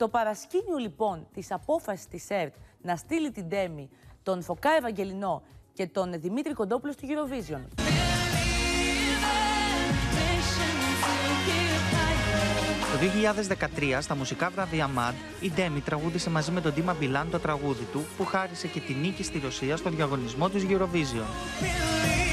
Το παρασκήνιο λοιπόν της απόφασης της ΕΡΤ να στείλει την Τέμι τον Φωκά Ευαγγελινό και τον Δημήτρη Κοντόπουλο στο Eurovision. Το 2013 στα μουσικά βράδια MAD, η Ντέμι τραγούδισε μαζί με τον Τίμα Μπιλάν το τραγούδι του που χάρισε και τη νίκη στη Ρωσία στο διαγωνισμό της Eurovision.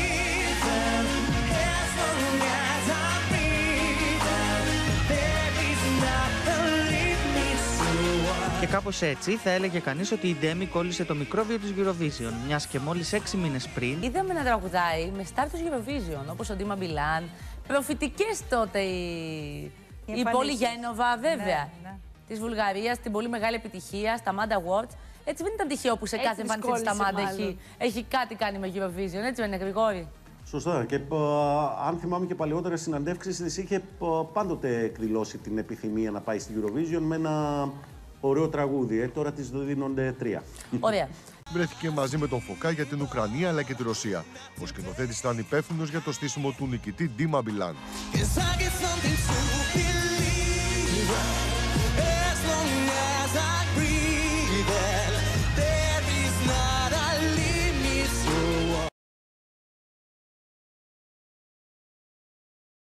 Και κάπως έτσι θα έλεγε κανείς ότι η Ντέμι κόλλησε το μικρόβιο της Eurovision, μιας και μόλις έξι μήνες πριν. Είδαμε να τραγουδάει με στάρ του Eurovision, όπως ο Ντίμα Μπιλάν. Προφητικές τότε η, η πόλη Γένοβα, βέβαια. Ναι, ναι. Της Βουλγαρίας, την πολύ μεγάλη επιτυχία στα Manda Awards. Έτσι δεν ήταν τυχαίο που σε Έτσι κάθε της εμφάνιση στα κόλλησε Manda μάλλον. έχει, έχει κάτι κάνει με Eurovision. Έτσι δεν είναι, Γρηγόρη; Σωστά. Και α, αν θυμάμαι και παλαιότερες συναντεύξεις, της είχε α, πάντοτε εκδηλώσει την επιθυμία να πάει στη Eurovision με ένα ωραίο τραγούδι. Ε. Τώρα της δίνονται τρία. Ωραία. Βρέθηκε μαζί με τον Φωκά για την Ουκρανία αλλά και τη Ρωσία. Ο σκηνοθέτης ήταν υπεύθυνος για το στήσιμο του νικητή Ντίμα Μπιλάν.